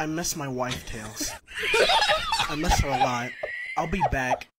I miss my wife, Tails. I miss her a lot. I'll be back.